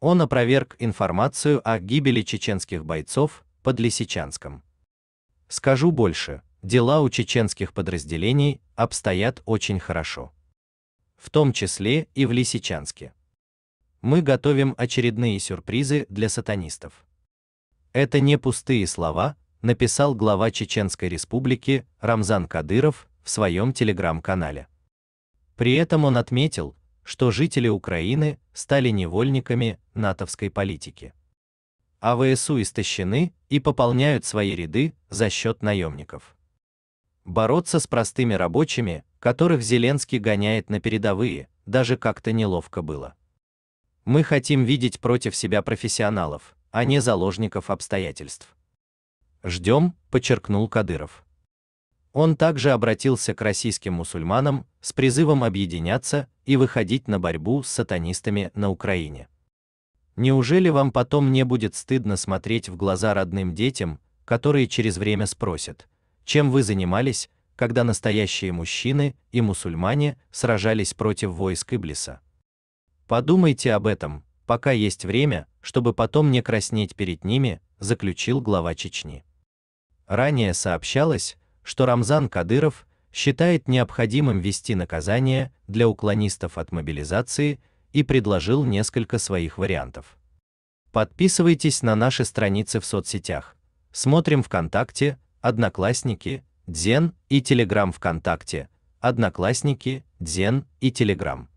Он опроверг информацию о гибели чеченских бойцов под Лисичанском. Скажу больше, дела у чеченских подразделений обстоят очень хорошо. В том числе и в Лисичанске. Мы готовим очередные сюрпризы для сатанистов. Это не пустые слова, написал глава Чеченской республики Рамзан Кадыров в своем телеграм-канале. При этом он отметил, что жители Украины стали невольниками натовской политики. А ВСУ истощены и пополняют свои ряды за счет наемников. Бороться с простыми рабочими, которых Зеленский гоняет на передовые, даже как-то неловко было. Мы хотим видеть против себя профессионалов, а не заложников обстоятельств. Ждем, подчеркнул Кадыров. Он также обратился к российским мусульманам с призывом объединяться и выходить на борьбу с сатанистами на Украине. Неужели вам потом не будет стыдно смотреть в глаза родным детям, которые через время спросят, чем вы занимались, когда настоящие мужчины и мусульмане сражались против войск Иблиса? Подумайте об этом, пока есть время, чтобы потом не краснеть перед ними, заключил глава Чечни. Ранее сообщалось, что Рамзан Кадыров считает необходимым ввести наказание для уклонистов от мобилизации и предложил несколько своих вариантов. Подписывайтесь на наши страницы в соцсетях. Смотрим ВКонтакте, Одноклассники, Дзен и Телеграм ВКонтакте, Одноклассники, Дзен и Телеграм.